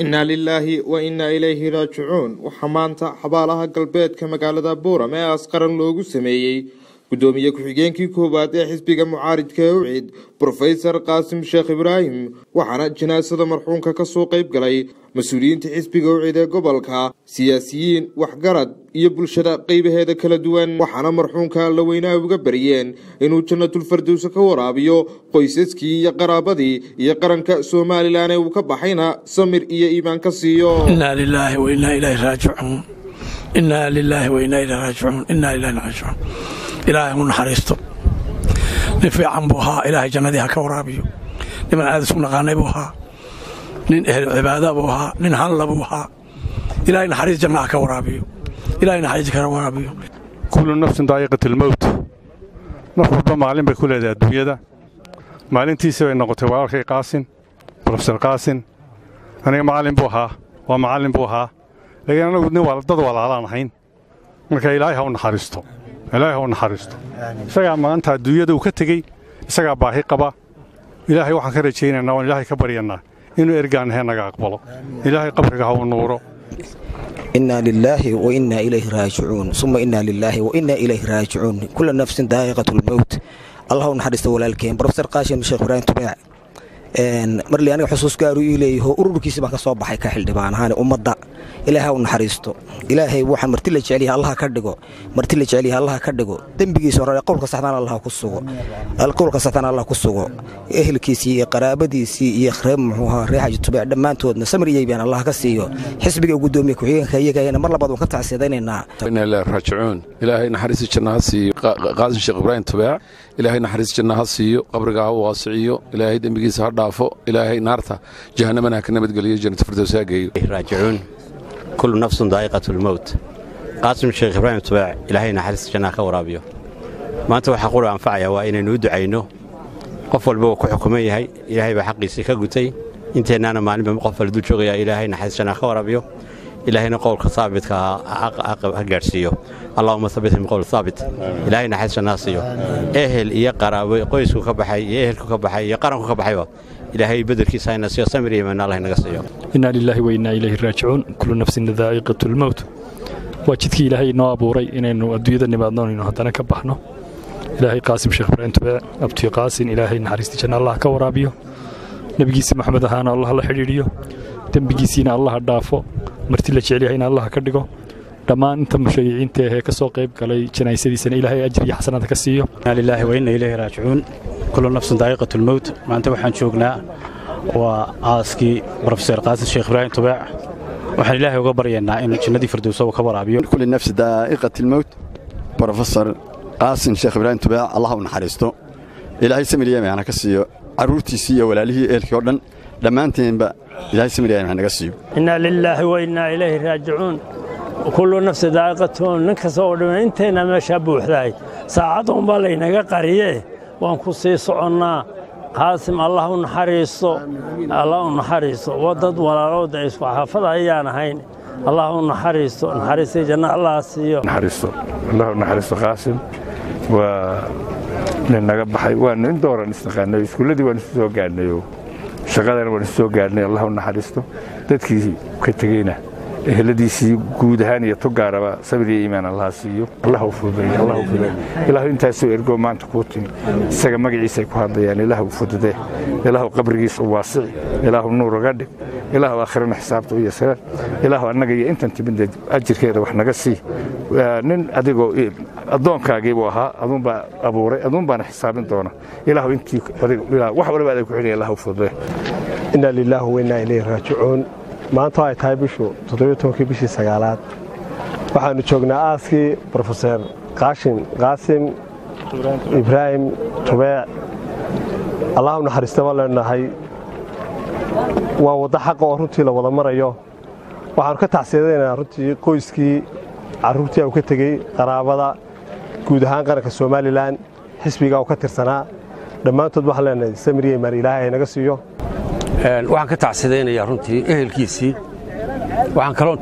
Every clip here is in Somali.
innaa lilaahi wa innaa ilayhi raajicuun waxaa maanta xabaalaha galbeedka magaalada buuram ee asqaran loogu sameeyey gudoomiye ku-xigeenkii koowaad ee xisbiga mucaaridka ee ucid brofesor qaasim sheekh ibraahim waxaana janaasada marxuumka ka soo qayb galay mas'uuliyiinta xisbiga ucid ee gobolka siyaasiyiin waxgarad iyo bulshada qeybaheeda kala duwan. Waxaana marxuumka alla weynaa uga baryeen inuu jannatulfardowsa ka waraabiyo qoysaskii iyo qaraabadii iyo qaranka somalilan ee uu ka baxayna samir iyo iimaan ka siiyo ilaahay u naxariisto. Nin fiican buu ahaa ilaahay jannadii ha ka waraabiyo. Niman aad isku naqaanay buu ahaa. Nin ehel cibaada buu ahaa nin halla buu ahaa. Ilaahay naxariis janna ha ka waraabiyo. Ilaahay naxariis ka waraabiyo. Kullu nafsin daa'iqat almowt naf walba maalin bay ku leedahay adduunyada. Maalintiisii bay noqotay walaalkay qaasin brofesor qaasin aniga macallin buu ahaa waa macallin buu ahaa. Laakiin anagu nin dad walaalaan ahayn marka ilaahay ha u naxariisto ilaahay ha u naxariisto isagaa maanta adduunyada uu ka tegey isagaa baahi qaba. Ilaahay waxaan ka rajaynaynaa waan ilaahay ka baryannaa inuu ergaanahee naga aqbalo. Ilaahay qabriga ha u nuuro. Inaa lilaahi wa innaa ilayhi raajicuun. Suma innaa lilaahi wa innaa ilayhi raajicuun. Kula nafsin daa'iqat lmowt allah u naxariista walaalkeen brofesor qaashin sheekh ibraahim tubeec marlii aniga xusuus gaaru ii baan ka soo baxay ka xildhibaan. Ahaan ummadda ilaahay ha u naxariisto. Ilaahay waxaan marti la jecelyahay allaha ka dhigo. Marti la jecelyahay allaha ka dhigo. Dembigiisa hore qowlka saxdaan allah ku sugo. Qowlka saxdaan allah ku sugo. Ehelkiisii iyo qaraabadiisii iyo reer muxuu ahaa reer xaji tubeec dhammaantoodna samir iyaybaan allah ka siiyo. Xisbiga gudoomiye ku-xigeenka iyagayana mar labaad waan ka tacsiidaynaynaa. Inna ilaahi ilaahay naxariista janna ha siiyo qaasin sheekh ibraahim tubeec ilaahay naxariista janna ha siiyo. Qabriga waasiciyo. Ilaahay dembigiisa ha dhaafo ilaahay naarta jahannamana ha ka nabadgeliyo jannata firdows ha geeyo. Raajicuun. Kullu nafsun daa'iqatu lmowt qaasim sheekh ibraahim tubeec ilaahay naxariista jannaha ka waraabiyo. Maanta waxaa qura anfacaya waa inaynu u ducayno. Qof walba uu ku xukuman yahay ilaahay baa xaqiisii ka gutay. Inteennaana maalinba qof wala dul ilaahay naxariis jannaha ka waraabiyo ilaahayna qowlka saabitka ha gaadhsiiyo. Allahuma habithm qowl saabit. Ilaahay naxariis siiyo ehel iyo qaraabo qoysku ka baxay iyo ehelku ka baxay iyo qaranku ka baxayba ilaahay bedelkiisa hayna siiyo samir iyo imaan allah inaga siiyo. Innaa lilaahi wa innaa ilayhi raajicuun. Kullu nafsin daa'iqatu lmowt waa jidkii ilaahay inoo abuuray inaynu adduunyada nimaadno inaynu haddana ka baxno. Ilaahay qaasim sheekh ibraahim tubeec abtiyo qaasin ilaahay naxariistii janna allah ka waraabiyo. Nebigiisii maxamed ahaana allah la xidhiidhiyo. Dembigiisiina allaha dhaafo marti la jecelyahay allah ka dhigo. Dhammaan inta mushayiciinta ahee ka soo qayb galay janaysadiisana ilaahay ajir iyo xasanaad ka siiyo. Inaa lilaahi wa inna ilayhi raajicuun. Kullu nafsin daa'iqatu lmowt maanta waxaan joognaa waa aaskii brofesor qaasin sheekh ibraahim tubeec waxaan ilaahay uga baryaynaa in jannadii firdowsa uu ka waraabiyo. Kulli nafsi daa'iqati lmowt brofesor qaasin sheekh ibraahim tubeec allah u naxariisto. Ilaahay hana ka siiyo carruurtiisii iyo walaalihii eelkii oo dhan dhammaanteenba ilaahay samiriyame hanaga siiyo. Innaa lilaahi wa innaa ilayhi raajicuun. Kullu nafsi daa'iqatuun nin kasta oo dhima intayna meeshaa buuxdahay saacadunbaa laynaga qariyee waan ku sii soconnaa. Qaasim allah u naxariisto allah u naxariisto waa dad walaalooda isku xaafada ayaan ahayn. Allah u naxariisto naxariistii janna allah siiyo. Naxariisto allah u naxariisto qaasim. Waa nin naga baxay. Waa nin dooran isnaqaanayo iskuulladii waan isu soo gaadhnayo shaqadana waan soo gaadhnay allah u naxariisto. Dadkii ka tegeyna eheladiisii guud ahaan iyo tugaaraba sabir iyo iimaan allah siiyo. Allah u fududeeyo allah u fududeeyo ilaahu intaasoo ergoo maanta kuu timi. Isaga magaciisay ku hadlayaan ilaahu fududee ilaahu qabrigiisa waasici ilaahu nuur uga dhig ilaahu aakhirana xisaabta u yasiraan ilaahu annaga iyo intan timidda ajirkeeda wax naga sii. Nin adigoo addoonkaagiibuu ahaa aduunbaa abuuray aduun baana xisaabin doona. Ilaahu intii wax waliba adag ku xidhaya ilaahu fududee innaa lilaahi wa innaa ilayhi raajicuun. Maanta ay tahay bishu todobiyotobankii bishii sagaalaad. Waxaannu joognaa aaskii brofeser qaashin qaasim ibraahim tubeec allah u naxariista baan leenahay waa waddo xaqa oo runtii la wada marayo. Waxaannu ka tacsiyadaynaynaa runtii qoyskii carruurtii uu ka tegey qaraabada guud ahaan qaranka somalilan xisbiga uu ka tirsanaa. Dhammaantood waxaan leenahay samiriye maar ilaahay naga siiyo. Waxaan ka tacsidaynayaa runtii ehelkiisii. Waxaan kaloo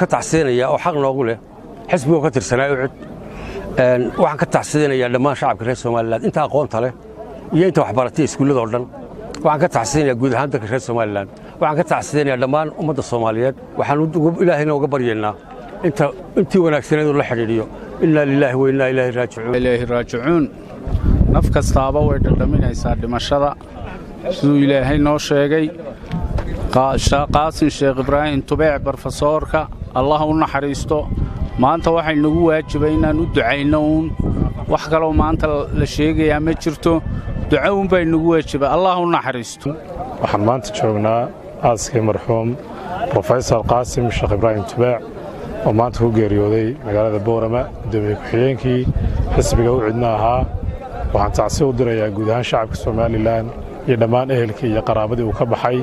ka tacsidaynayaa oo xaq noogu leh xisbigoo ka tirsanaa ucud waxaan ka tacsidaynayaa dhammaan shacabka reer somalilan inta aqoonta leh iyo inta waxbaratay iskuulladoo dhan waxaan ka tacsidaynayaa guud ahaan dalka reer somalilan waxaan ka tacsidaynayaa dhammaan ummadda soomaaliyeed waxaan ilaahayna uga baryaynaa intii wanaagsaneed la xidhiidhiyo innaa lilaahi wa innaa ilaahi raajicuun naf kastaaba way dhadhaminaysaa dhimashada siduu ilaahay noo sheegay qaasin sheekh ibraahim tubeec barofesoorka allah u naxariisto maanta waxay nagu waajibay inaan u ducayno uun wax kaloo maanta la sheegayaa ma jirto duco uun bay nagu waajibay. Allah u naxariisto waxaan maanta joognaa aaskii marxuum brofesor qaasim sheekh ibraahim tubeec oo maanta ku geeriyooday magaalada boorama gudoomiye ku-xigeenkii xisbiga u cidna ahaa. Waxaan tacsi u dirayaa guud ahaan shacabka somalilan iyo dhammaan ehelkii iyo qaraabadii uu ka baxay.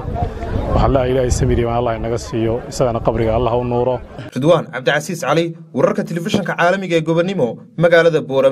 Waxaan leehay ilaahay samiriiman allah inaga siiyo isagana qabriga allah u nuuro. Ridwaan cabdicasiis cali wararka telefishinka caalamiga ee gobonnimo magaalada boorama